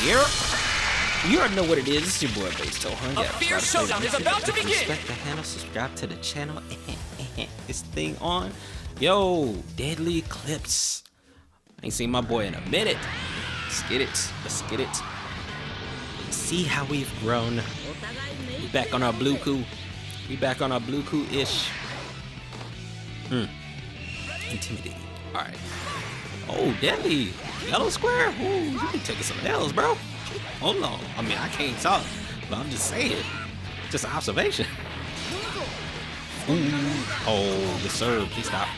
Here. You already know what it is. It's your boy Based Tohan. A fierce showdown is about to begin. Respect the handle, subscribe to the channel. this thing on. Yo, Deadly Eclipse. I ain't seen my boy in a minute. Let's get it. Let's get it. See how we've grown. We back on our blue coup. We back on our blue coup-ish. Hmm. Intimidating. Alright. Oh, Deadly. Yellow square? Ooh, you be taking some L's, bro. Hold on. I mean, I can't talk, but I'm just saying. Just an observation. Ooh. Oh, the serve. Please stop.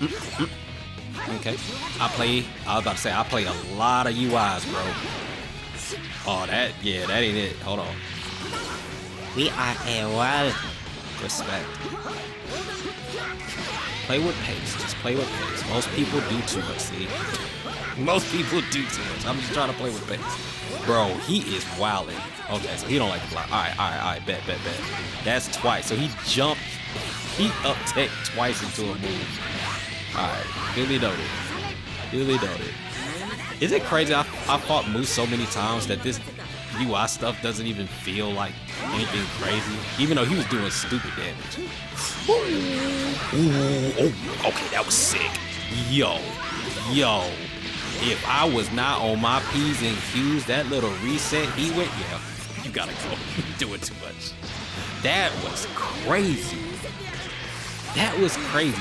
Mm, mm. Okay. I play, I was about to say, I play a lot of UIs, bro. Oh, that, yeah, that ain't it. Hold on. We are a well. Respect. Play with pace. Just play with pace. Most people do too much, see? Most people do too much. I'm just trying to play with pace. Bro, he is wilding. Okay, so he don't like to block. Alright, alright, alright, bet, bet, bet. That's twice. So he jumped, he up twice into a move. Alright, duly noted. Duly noted. Is it crazy? I, I fought Moose so many times that this UI stuff doesn't even feel like anything crazy, even though he was doing stupid damage. Ooh, oh, okay, that was sick. Yo, yo, if I was not on my P's and Q's, that little reset he went, yeah, you gotta go. doing too much. That was crazy. That was crazy.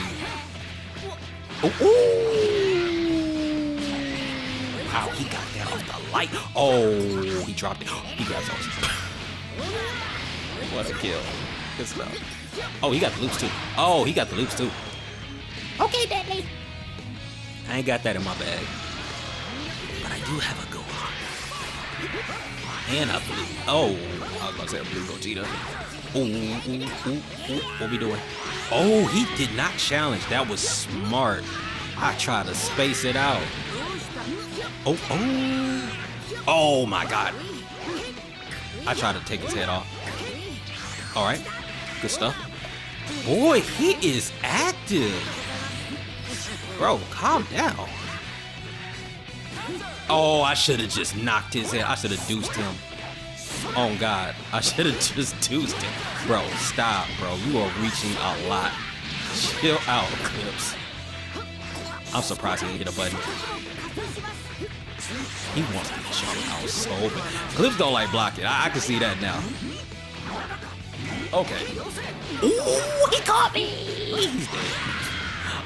Oh, ooh. Wow, he got that off the light. Oh, he dropped it. He grabs those. what a kill. Good stuff. Oh, he got the loops too. Oh, he got the loops too. Okay, Deadly. I ain't got that in my bag. But I do have a Gohan. And a blue. Oh, I was about to say a blue Gogeta. Ooh, ooh, ooh, ooh. What we doing? Oh, he did not challenge. That was smart. I tried to space it out. Oh, oh. Oh my god. I tried to take his head off. Alright. Good stuff. Boy, he is active. Bro, calm down. Oh, I should have just knocked his head. I should have deuced him. Oh God, I should have just deuced him. Bro, stop, bro. You are reaching a lot. Chill out, Clipz. I'm surprised he didn't hit a button. He wants to jump out so bad. Clipz don't like blocking. I, I can see that now. Okay. Ooh, he caught me! He's dead.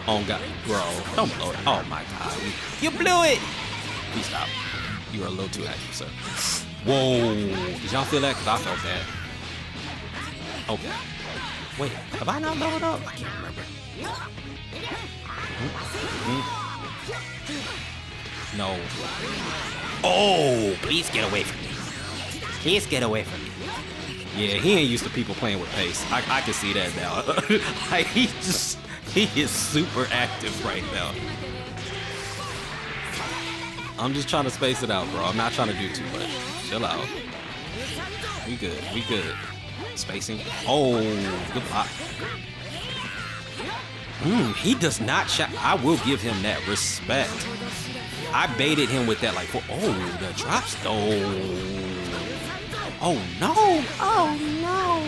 Oh God, bro, don't blow it. Oh my God, you blew it! Please stop. You are a little too active, sir. Whoa, did y'all feel that? Cause I felt that. Okay. Wait, have I not leveled up? I can't remember. Mm -hmm. No. Oh, please get away from me. Please get away from me. Yeah, he ain't used to people playing with pace. I, I can see that now. like, he just, he is super active right now. I'm just trying to space it out, bro. I'm not trying to do too much. Chill out. We good. We good. Spacing. Oh, good block. Hmm, he does not shot. I will give him that respect. I baited him with that, like, oh, the drops. Oh. Oh no! Oh no!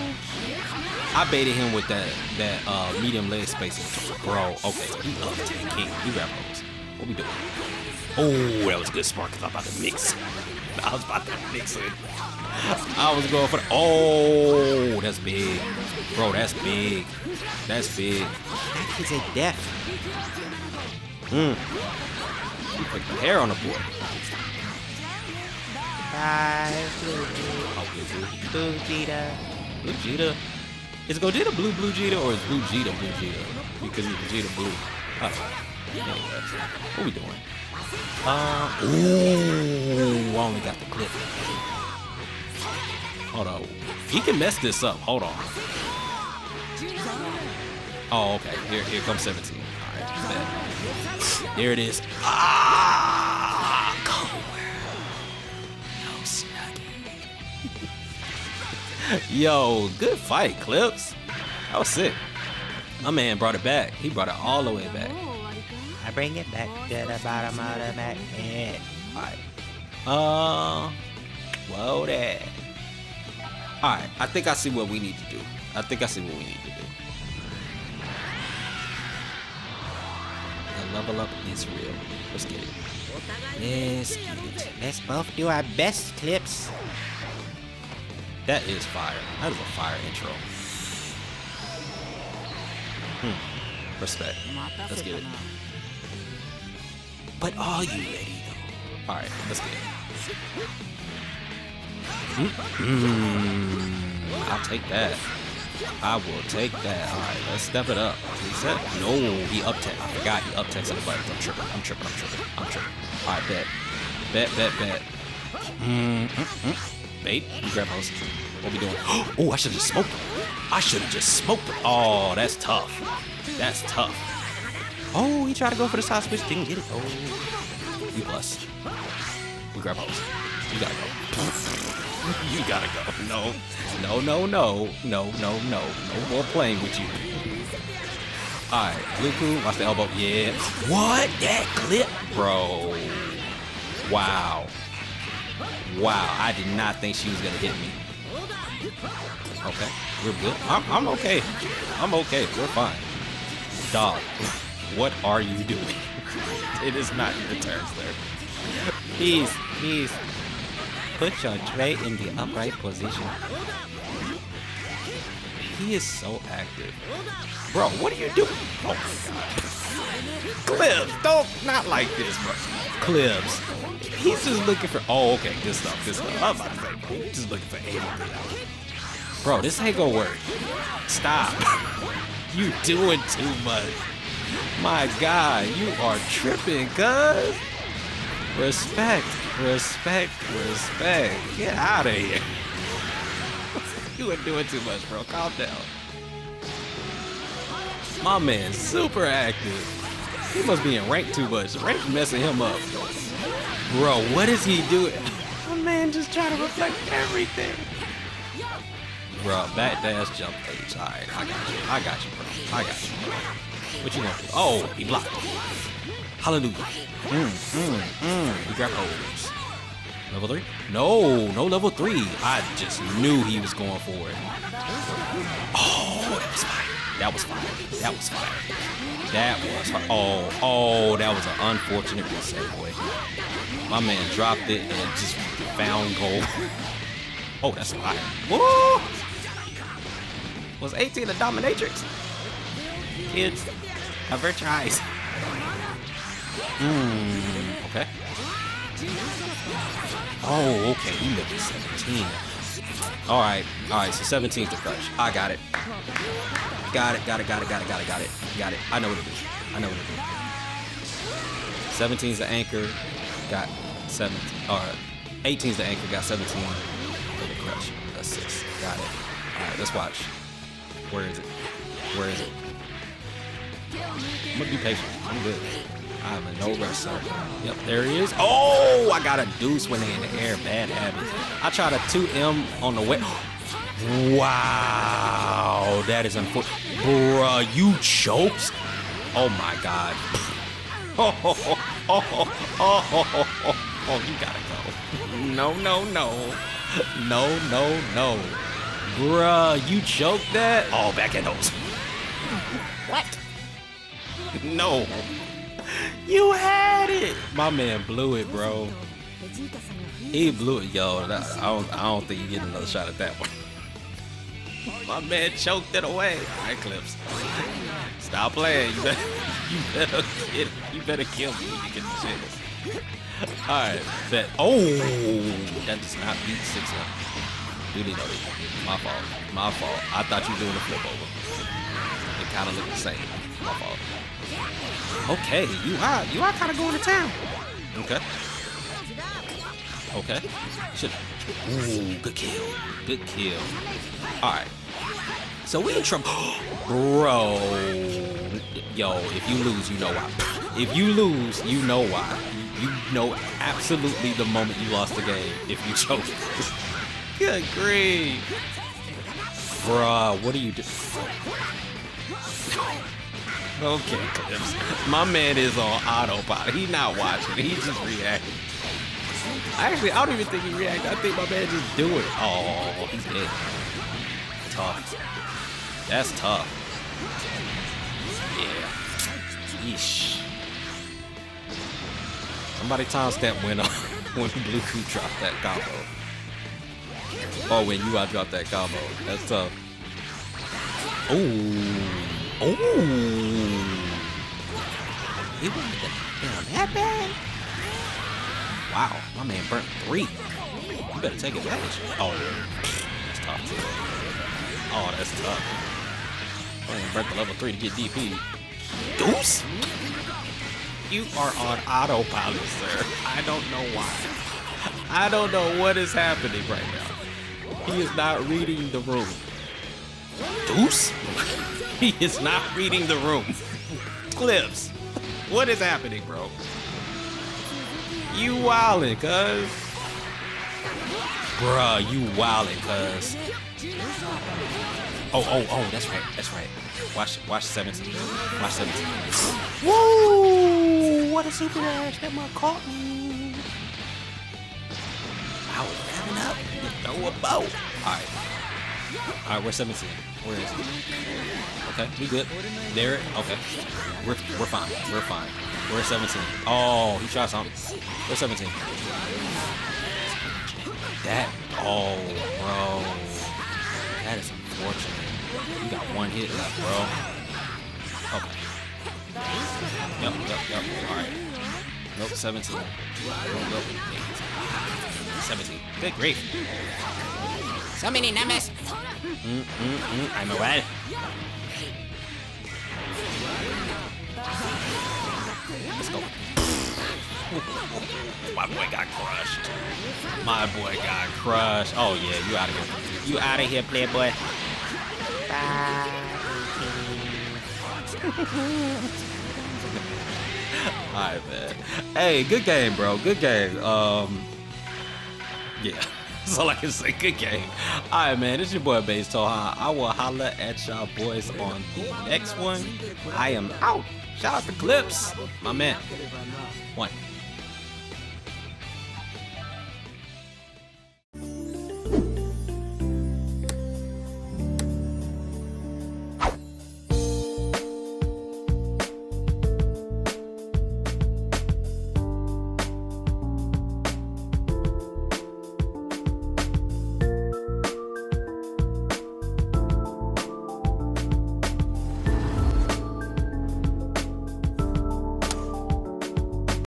I baited him with that that uh, medium leg spacing. Bro, okay, so he up to the king. He grab those. What we doing? Oh, that was a good spark because I'm about to mix. I was about to mix it. I was going for the, Oh, that's big. Bro, that's big. That's big. That kid's a death. Hmm. Put the hair on the board. Bye, Blue Oh, Blue Blue Jita. Blue Jita? Is Gogeta Blue Blue Jita or is Blue Jita Blue Jita? Because he's Vegeta Blue. Oh. Anyway, what we doing? Uh, ooh, I only got the clip. Hold on. He can mess this up. Hold on. Oh, okay. Here, here comes 17. All right, There it is. Ah, Yo, good fight, Clipz. That was sick. My man brought it back. He brought it all the way back. I bring it back to the bottom of the mat. Yeah. Alright. Uh, whoa there. All right, I think I see what we need to do. I think I see what we need to do. The level up is real. Let's get it. Let's get it. Let's both do our best clips. That is fire. That is a fire intro. Hmm. Respect. Let's get it. But are you ready though? Alright, let's get it. Mm, I'll take that. I will take that. Alright, let's step it up. No, he up tech. I forgot he up techs in the buttons. I'm tripping, I'm tripping, I'm tripping, I'm tripping. Alright, bet. Bet, bet, bet. Mm, mm, mm. Bait, host. What we doing? Oh, I should have just smoked him. I should have just smoked him. Oh, that's tough. That's tough. Oh, he tried to go for the side switch, didn't get it. Oh, you bust. We grab host. You gotta go. you gotta go. No, no, no, no, no, no, no. No more playing with you. Alright, Luku, watch the elbow. Yeah. What? That clip? Bro. Wow. Wow, I did not think she was gonna hit me. Okay, we're good. I'm, I'm okay. I'm okay. We're fine. Dog, what are you doing? it is not your turn, sir. Please, please, put your tray in the upright position. He is so active. Bro, what are you doing? Oh. Clipz, don't, not like this, bro. Clipz. He's just looking for, oh, okay, good stuff, good stuff. I'm about to say, he's just looking for anything. Bro, this ain't gonna work. Stop. you doing too much. My God, you are tripping, cuz. Respect, respect, respect. Get out of here. you are doing too much, bro. Calm down. My man, super active. He must be in rank too much. Rank messing him up. Bro, what is he doing? My man just trying to reflect everything. Bro, back dash jump H. Alright, I got you. I got you, bro. I got you, bro. What you gonna do? Oh, he blocked. Hallelujah. Mm, mm, mm. We grab holes. Level three? No, no level three. I just knew he was going for it. Oh, that was fire. That was fire. That was fire. That was fire. Oh, oh, that was an unfortunate reset, boy. My man dropped it and just found gold. Oh, that's fire. Woo! Was 18 a dominatrix? Kids, avert your eyes. Hmm. okay. Oh, okay. He made 17. All right, all right, so 17th to crush. I got it. Got it, got it, got it, got it, got it, got it. Got it. I know what it is. I know what it is. 17's the anchor, got 17, or 18's the anchor, got 17 for the crush. That's six. Got it. All right, let's watch. Where is it? Where is it? I'm gonna be patient. I'm good. I'm in no rush. Yep, there he is. Oh, I got a deuce when they in the air. Bad habit. I tried a 2M on the way. Wow, that is unfortunate. Bruh, you choked? Oh my god. Oh, oh, oh, oh, oh, oh, you gotta go. No, no, no. No, no, no. Bruh, you choked that? Oh, back in those. What? No. You had it. My man blew it, bro. He blew it, yo. I don't. I don't think you get another shot at that one. My man choked it away. All right, clips. Stop playing. You better. You better get. You better kill me when you get the chance. All right, bet. Oh, that does not beat six up. Duly noted. My fault. My fault. I thought you were doing a flip over. It kind of looked the same. My fault. Okay, you are you are kind of going to town. Okay. Okay. Should. Ooh, good kill. Good kill. All right. So we in trouble, bro. Yo, if you lose, you know why. If you lose, you know why. You know absolutely the moment you lost the game if you choke. Good grief. Bruh, what are you doing? Okay, Clipz. My man is on autopilot. He's not watching. He's just reacting. Actually, I don't even think he reacted. I think my man just do it. Oh, he's dead. Tough. That's tough. Yeah. Yeesh. Somebody timestamp when uh, when Blue Bluetooth dropped that combo. Or when you I dropped that combo. That's tough. Oh. Oh. He wanted to down that bad? Wow, my man burnt three. You better take advantage. Oh, that's tough. Oh, that's tough. Man, burnt the level three to get DP. Deuce? You are on autopilot, sir. I don't know why. I don't know what is happening right now. He is not reading the room. Deuce? he is not reading the room. Clipz. What is happening, bro? You wildin', cuz. Bruh, you wildin', cuz. Oh, oh, oh, that's right, that's right. Watch, watch 17. Watch 17. Woo! What a super dash. That one caught me. I was revving up. Throw a bow. Alright. Alright, we're 17. Where is he? Okay, we good. There. Okay. We're, we're fine. We're fine. We're 17. Oh, he shot something. We're 17. That. Oh, bro. That is unfortunate. You got one hit left, bro. Okay. Yep, yep, yep. Alright. Nope, 17. Nope, nope. 17. Good grief. So many numbers. Mm, mm, mm. I'm aware. Let's go. My boy got crushed. My boy got crushed. Oh yeah, you out of here. You out of here, playboy. Alright, man. Hey, good game, bro. Good game. Um, yeah. That's all I can say. Good game. Alright, man. It's your boy Base Toha. I will holla at y'all boys on the next one. I am out. Shout out to Clipz. My man. One.